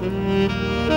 Música